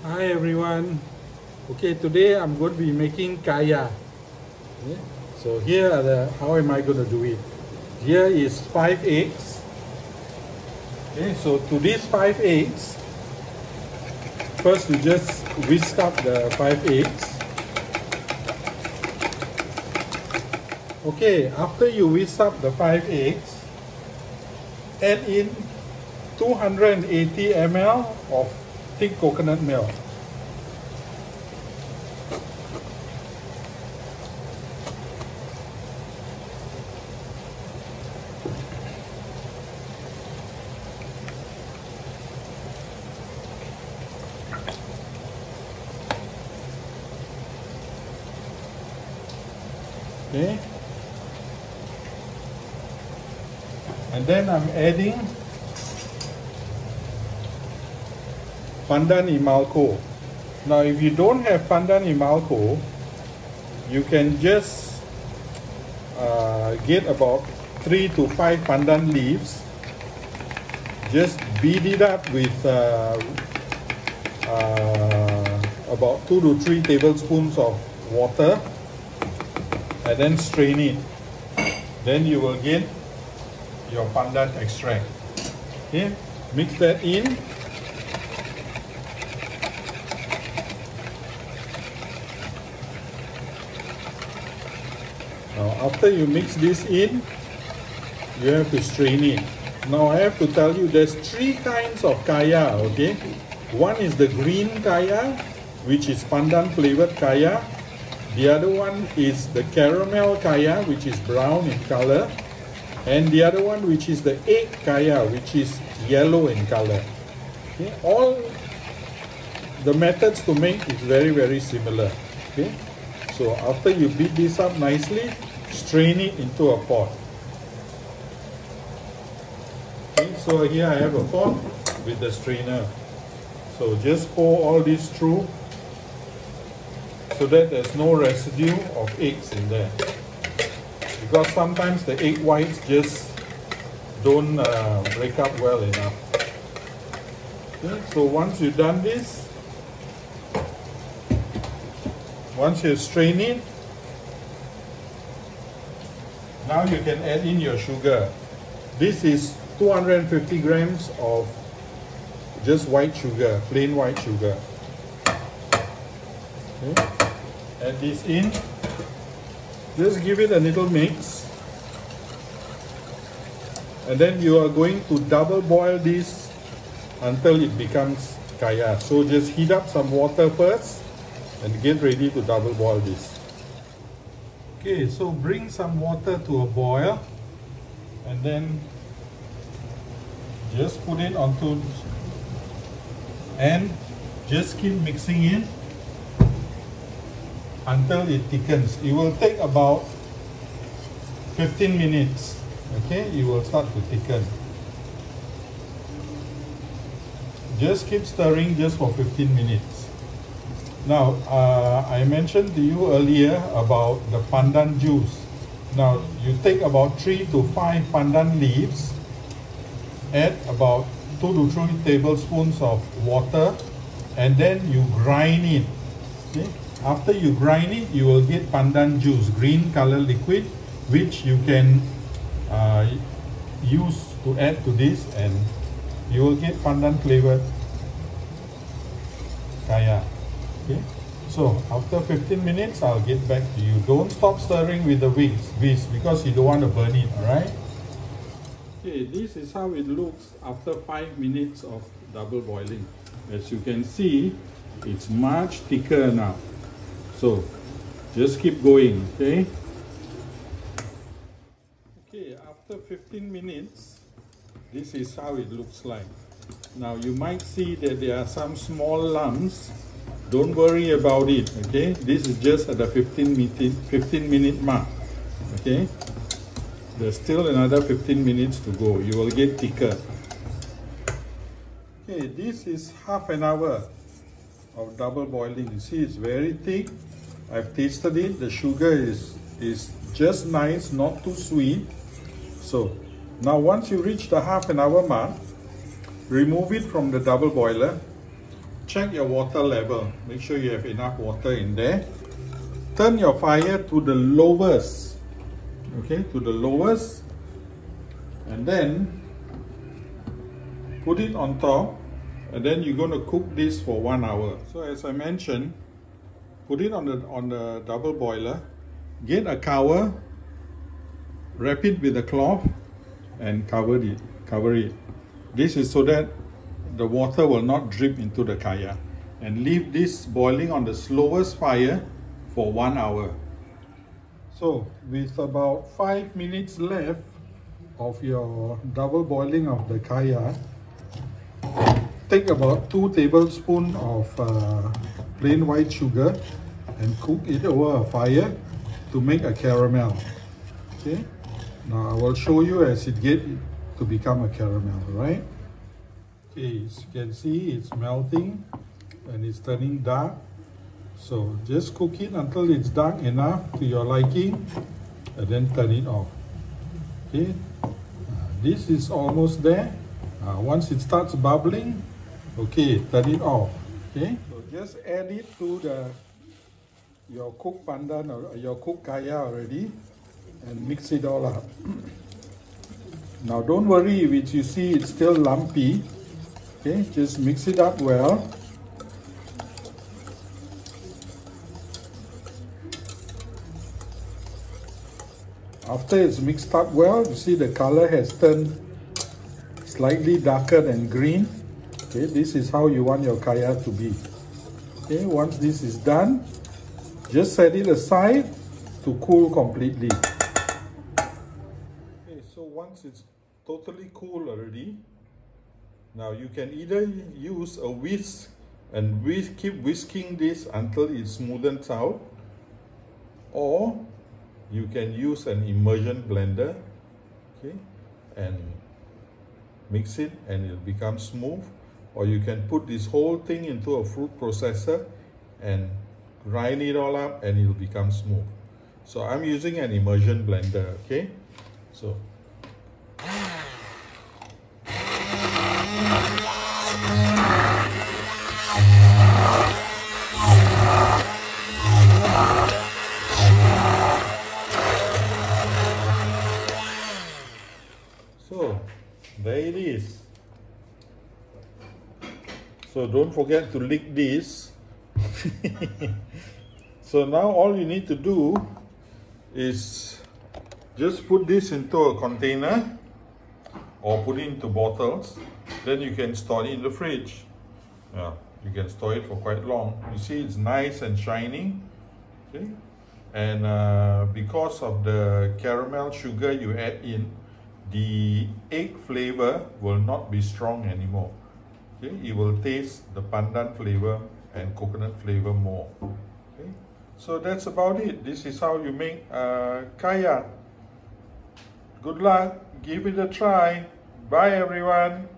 Hi everyone. Okay, today I'm going to be making kaya. So here are the how am I going to do it? Here is five eggs. Okay, so to these five eggs, first you just whisk up the five eggs. Okay, after you whisk up the five eggs, add in 280 ml of thick coconut milk. Okay. And then I'm adding pandan Emulco. Now if you don't have pandan Emulco, you can just uh, get about three to five pandan leaves. Just beat it up with uh, uh, about two to three tablespoons of water and then strain it. Then you will get your pandan extract. Okay, mix that in. After you mix this in, you have to strain it. Now I have to tell you there's three kinds of kaya, okay? One is the green kaya, which is pandan flavored kaya. The other one is the caramel kaya, which is brown in color. And the other one, which is the egg kaya, which is yellow in color. Okay? All the methods to make is very, very similar. Okay? So after you beat this up nicely, strain it into a pot. Okay, so here I have a pot with the strainer. So just pour all this through so that there's no residue of eggs in there. Because sometimes the egg whites just don't uh, break up well enough. Okay, so once you've done this, once you strain it, now you can add in your sugar. This is 250 grams of just white sugar, plain white sugar. Okay. Add this in. Just give it a little mix. And then you are going to double boil this until it becomes kaya. So just heat up some water first and get ready to double boil this. Okay, so bring some water to a boil and then just put it onto and just keep mixing it until it thickens. It will take about 15 minutes. Okay, it will start to thicken. Just keep stirring just for 15 minutes. Now, uh, I mentioned to you earlier about the pandan juice. Now, you take about 3 to 5 pandan leaves, add about 2 to 3 tablespoons of water, and then you grind it. Okay? After you grind it, you will get pandan juice, green color liquid, which you can uh, use to add to this and you will get pandan flavored kaya. Okay. So after 15 minutes, I'll get back to you. Don't stop stirring with the whisk, whisk because you don't want to burn it, alright? Okay, this is how it looks after 5 minutes of double boiling. As you can see, it's much thicker now. So just keep going, okay? Okay, after 15 minutes, this is how it looks like. Now you might see that there are some small lumps. Don't worry about it, okay? This is just at the 15 minute, 15 minute mark, okay? There's still another 15 minutes to go. You will get thicker. Okay, this is half an hour of double boiling. You see, it's very thick. I've tasted it. The sugar is, is just nice, not too sweet. So now once you reach the half an hour mark, remove it from the double boiler, check your water level. Make sure you have enough water in there. Turn your fire to the lowest, okay, to the lowest, and then put it on top, and then you're going to cook this for one hour. So as I mentioned, put it on the on the double boiler, get a cover, wrap it with a cloth, and cover it. Cover it. This is so that the water will not drip into the kaya and leave this boiling on the slowest fire for one hour. So with about five minutes left of your double boiling of the kaya, take about two tablespoons of uh, plain white sugar and cook it over a fire to make a caramel. Okay, now I will show you as it get to become a caramel, right? Okay, as you can see, it's melting and it's turning dark. So just cook it until it's dark enough to your liking and then turn it off. Okay, uh, this is almost there. Uh, once it starts bubbling, okay, turn it off. Okay, so just add it to the your cooked pandan or your cooked kaya already and mix it all up. now don't worry if you see it's still lumpy Okay, just mix it up well. After it's mixed up well, you see the color has turned slightly darker than green. Okay, this is how you want your kaya to be. Okay, once this is done, just set it aside to cool completely. Okay, so once it's totally cool already, now you can either use a whisk and whisk, keep whisking this until it smoothens out or you can use an immersion blender okay and mix it and it'll become smooth. Or you can put this whole thing into a fruit processor and grind it all up and it'll become smooth. So I'm using an immersion blender okay? So So, there it is. So don't forget to lick this. so now all you need to do is just put this into a container or put it into bottles. Then you can store it in the fridge. Yeah, you can store it for quite long. You see it's nice and shiny. Okay? And uh, because of the caramel sugar you add in, the egg flavor will not be strong anymore. Okay, it will taste the pandan flavor and coconut flavor more. Okay, so that's about it. This is how you make uh, kaya. Good luck. Give it a try. Bye everyone.